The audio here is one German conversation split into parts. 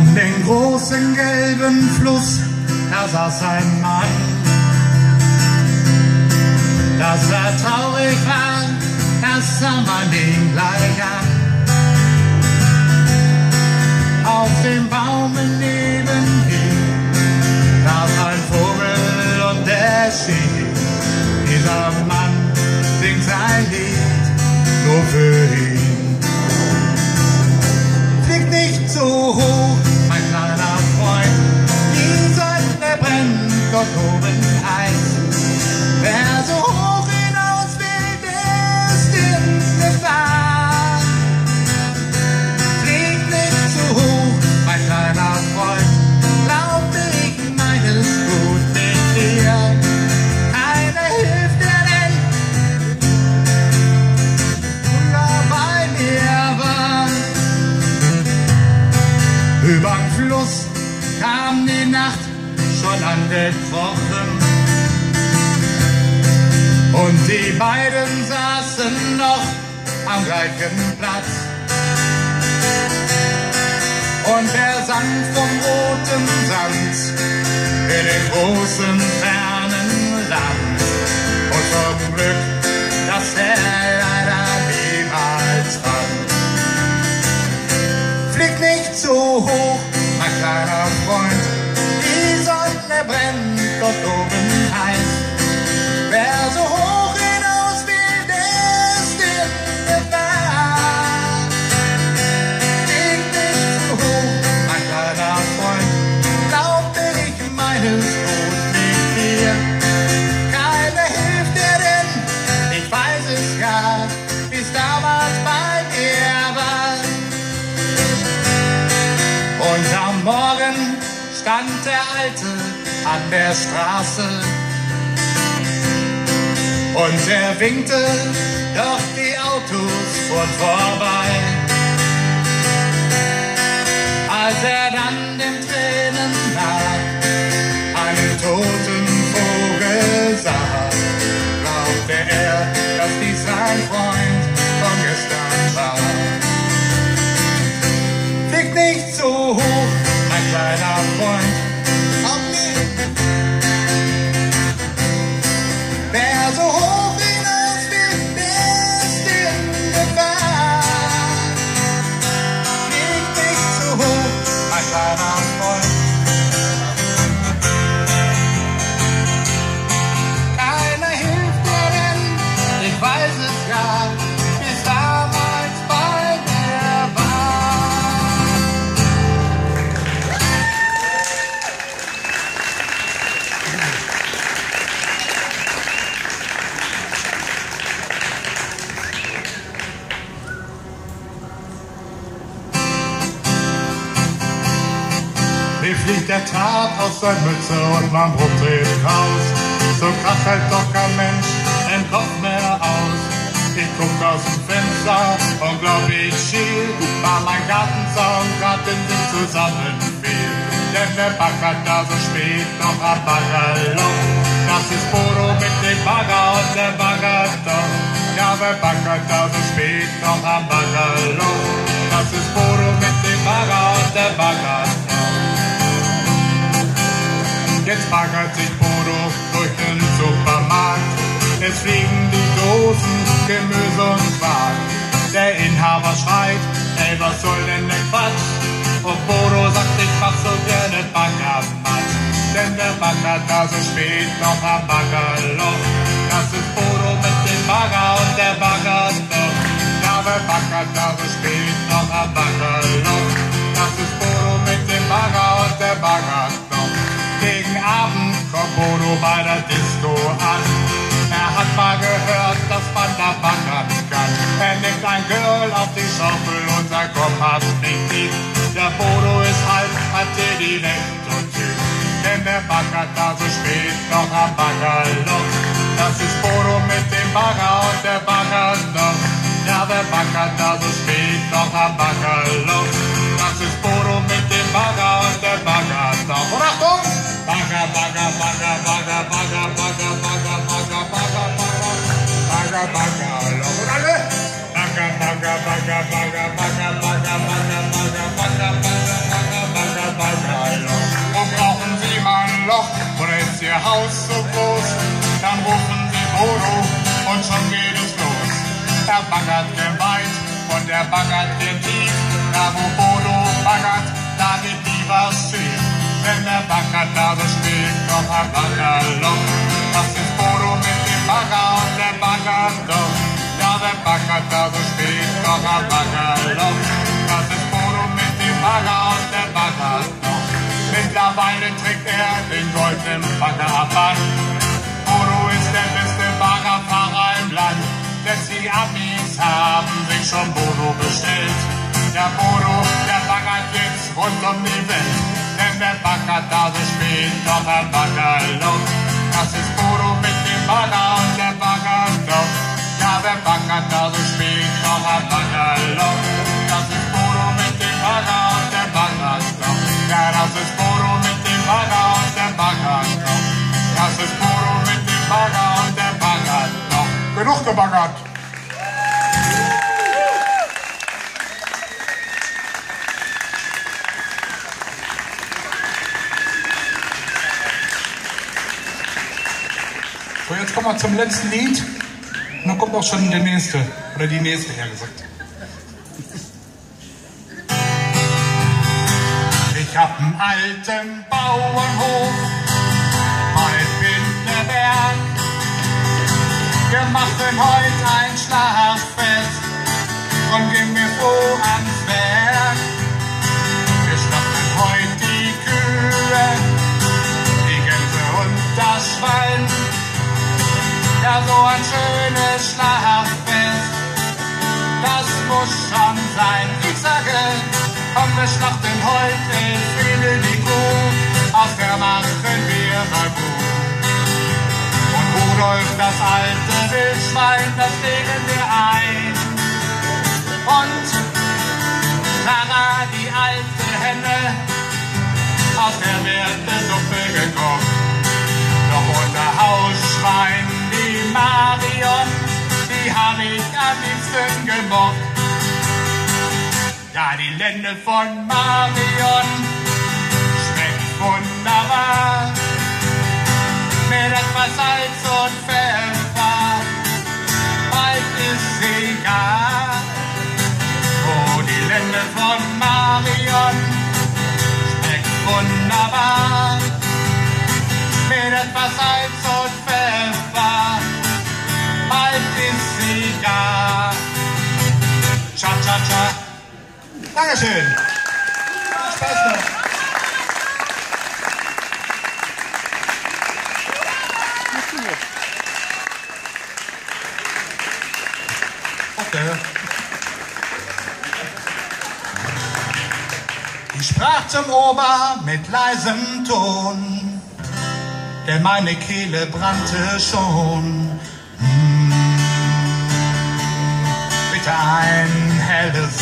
An den großen gelben Fluss, da saß ein Mann. Dass er traurig war, das sah man ihn gleich an. Auf dem Baum neben Überm Fluss kam die Nacht schon angekrochen. Und die beiden saßen noch am gleichen Platz. Und er sang vom roten Sand in den großen fernen stand der Alte an der Straße und er winkte, doch die Autos fuhren vorbei. Als er dann aus der Mütze und man brummt im Haus. So krachelt doch kein Mensch im Kopf mehr aus. Ich guck aus dem Fenster und glaub ich schiel, war mein Gartenzaun grad in sich zusammenfiel. Denn der Bagger da so spät noch am Baggerloch. Das ist Bodo mit dem Bagger und der Bagger doch. Ja, wer baggert da so spät noch am Baggerloch? Das ist Bodo mit dem Bagger und der Bagger Jetzt baggert sich Bodo durch den Supermarkt. Es fliegen die Dosen, Gemüse und Quark. Der Inhaber schreit, ey, was soll denn der Quatsch? Und Bodo sagt, ich mach so gerne Baggermatsch. Denn der baggert da so spät noch am Baggerloch. Das ist Bodo mit dem Bagger und der baggert noch. Ja, wer baggert da so spät gehört, dass man da baggern kann. Er nimmt ein Girl auf die Schaufel und sein Kopf hat nicht tief. Der Bodo ist halt, hat dir die Lentotyp. Denn der baggert da so spät noch am Baggerloch. Das ist Bodo mit dem Bagger und der Bagger noch. Ja, der baggert da so spät noch am Baggerloch. Das ist Bodo mit dem Bagger und der Bagger noch. Und Achtung! Bagger, Bagger, Bagger, Bagger, Bagger, Bagger, Bagger. Bagger, Bagger, Loch. Und alle? Bagger, Bagger, Bagger, Bagger, Bagger, Bagger, Bagger, Bagger, Bagger, Bagger, Bagger, Bagger, Baggerloch. Wo brauchen Sie mal ein Loch oder ist Ihr Haus so groß? Dann rufen Sie Bodo und schon geht es los. Er baggert gern weit und er baggert tief. Da wo Bodo baggert, da geht nie was schief. Wenn der baggert, da so steht noch ein Baggerloch. Das ist Bagger und der baggert doch. Ja, der baggert, da so steht noch ein Baggerloch. Das ist Bodo mit dem Bagger und der baggert noch. Mittlerweile trägt er den goldenen Bagger ab an. Bodo ist der beste Baggerfahrer im Land. Denn die Amis haben sich schon Bodo bestellt. Der Bodo, der baggert jetzt rund um die Welt. Denn der baggert da so spät noch ein Baggerloch. Das ist Genug gebaggert. So, jetzt kommen wir zum letzten Lied. Und dann kommt auch schon der nächste. Oder die nächste, eher gesagt. Ich hab einen alten Bauernhof Wir machen heute ein Schlafest und gehen mir froh ans Werk. Wir schlachten heute die Kühe, die Gänse und das Schwein. Ja, so ein schönes Schlafest, das muss schon sein. Ich sage, komm, wir schlachten heute viele die Kuh, aus der machen wir Ragout. Rudolf, das alte Wildschwein, das legen wir ein. Und Clara, die alte Henne, aus der eine Suppe gekocht. Doch unser Hausschwein, die Marion, die hab ich am liebsten gemocht. Ja, die Lende von Marion schmeckt wunderbar. Cha, cha, cha. Dankeschön. Spaß noch. Okay. Ich sprach zum Ober mit leisem Ton, denn meine Kehle brannte schon. Hm, bitte ein helles.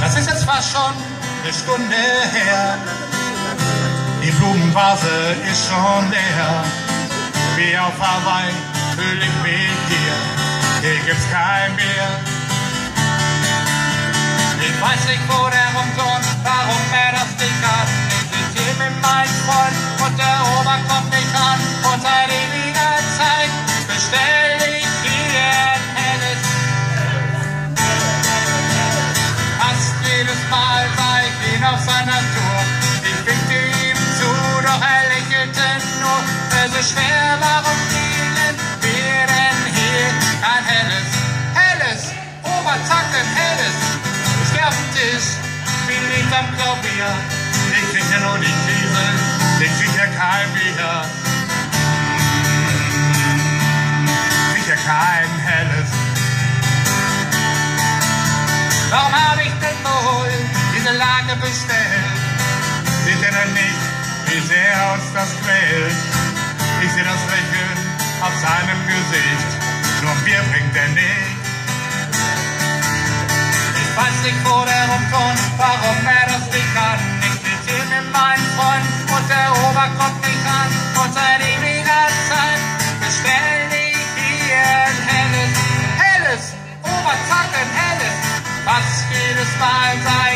Das ist jetzt fast schon eine Stunde her. Die Blumenvase ist schon leer. Wie auf Hawaii fühl ich mich hier. Hier gibt's kein Bier. Ich weiß nicht, wo der rumkommt, warum er das nicht hat. Ich sitz hier mit meinem Freund und der Ober kommt nicht ran. Und seit ewiger Zeit bestell Klavier. Ich krieg ja nur die Krise, ich krieg ja kein Bier. Krieg ja kein helles. Warum hab ich denn wohl diese Lage bestellt? Seht ihr denn nicht, wie sehr uns das quält? Ich seh das Lächeln auf seinem Gesicht, nur Bier bringt er nicht. Weiß nicht, wo der rumkommt, warum er das nicht kann. Ich sitz hier mit meinem Freund und der Ober kommt nicht ran. Und seit ewiger Zeit bestell ich hier ein helles, helles, Oberzacken, helles. Fast jedes Mal sei